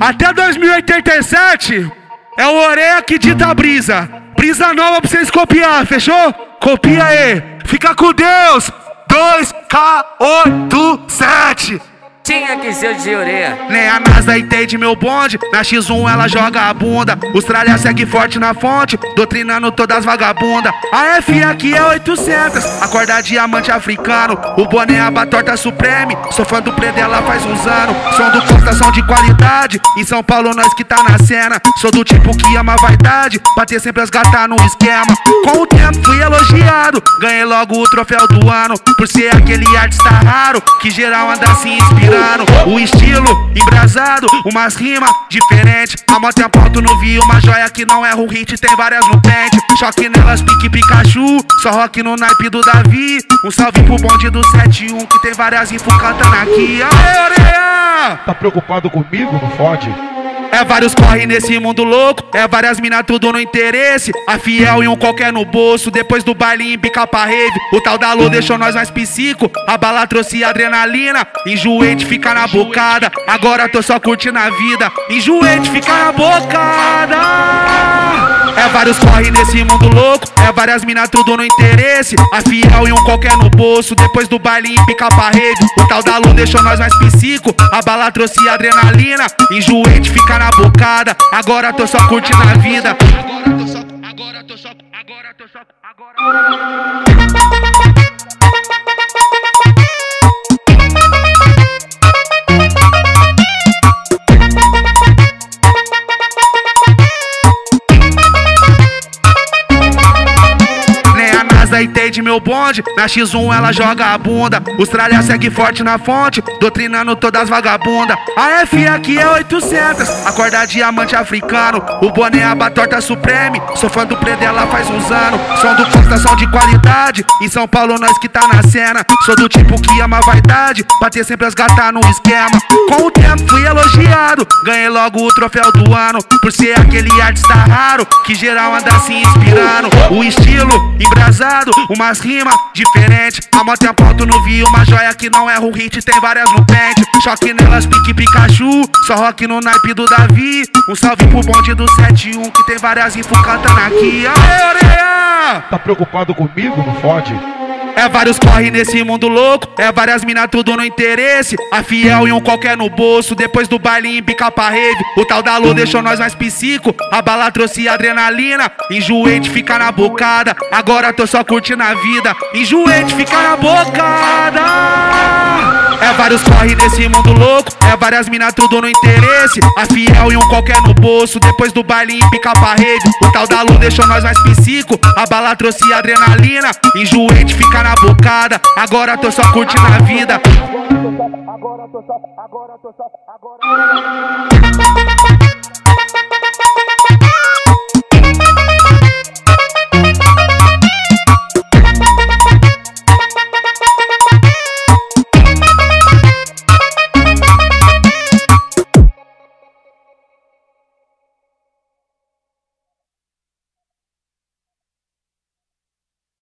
Até 2087 é o Oreia que dita a brisa. Brisa nova pra vocês copiar, fechou? Copia aí. Fica com Deus. 2K87. Tinha que ser de orelha. Nem a NASA entende meu bonde. Na X1 ela joga a bunda. Austrália segue forte na fonte, doutrinando todas as vagabundas. A F aqui é 800. Acorda diamante africano. O boné é a torta supreme. Sou fã do play dela faz uns anos. Som do Costa, som de qualidade. Em São Paulo, nós que tá na cena. Sou do tipo que ama vaidade. Pra ter sempre as gatas no esquema. Com o tempo fui elogiado. Ganhei logo o troféu do ano. Por ser aquele artista raro. Que geral anda se inspirando. O estilo embrasado, umas rimas diferentes. A moto é ponto no vi, uma joia que não é um hit, tem várias no pente. Choque nelas, pique Pikachu, só rock no naipe do Davi. Um salve pro bonde do 71 que tem várias info cantando aqui. Aê, orelha! Tá preocupado comigo? Não fode? É vários corre nesse mundo louco, é várias minas tudo no interesse. A fiel e um qualquer no bolso, depois do baile em pica pra rave. O tal da Lô deixou nós mais psico, a bala trouxe adrenalina. Enjoei de ficar na bocada, agora tô só curtindo a vida. Enjoei de ficar na bocada. É vários corre nesse mundo louco, é várias minas tudo no interesse. A fiel e um qualquer no bolso, depois do baile pica pra rede. O tal da Lu deixou nós mais psico, a bala trouxe adrenalina. Enjoei de ficar na bocada, agora tô só curtindo a vida. Agora tô só, agora tô só, agora tô só, agora. Nem a NASA entende meu bonde. Na X1 ela joga a bunda. Austrália segue forte na fonte, doutrinando todas as vagabundas. A F aqui é 800. Acorda diamante africano. O boné é a torta supreme. Sou fã do play dela faz uns anos. Som do Costa, som de qualidade. Em São Paulo, nós que tá na cena. Sou do tipo que ama vaidade. Pra ter sempre as gatas no esquema. Com o tempo fui elogiado. Ganhei logo o troféu do ano. Por ser aquele artista raro. Que geral anda se inspirando. O estilo embrasado, umas rimas diferentes. A moto é ponto no vi, uma joia que não é um hit, tem várias no pente. Choque nelas, pique Pikachu, só rock no naipe do Davi. Um salve pro bonde do 71 que tem várias info cantando aqui. Aê! Tá preocupado comigo? Não fode? É vários corre nesse mundo louco, é várias minas tudo no interesse. A fiel e um qualquer no bolso, depois do baile em pica pra rave. O tal da Lu deixou nós mais psico, a bala trouxe adrenalina. Enjoei de ficar na bocada, agora tô só curtindo a vida. Enjoei de ficar na bocada. Vários corre nesse mundo louco, é várias minas tudo no interesse. A fiel e um qualquer no bolso, depois do baile pica pra rede. O tal da Lu deixou nós mais psico, a bala trouxe adrenalina. Enjoei de ficar na bocada, agora tô só curtindo a vida. Agora tô só, agora tô só, agora tô só, agora.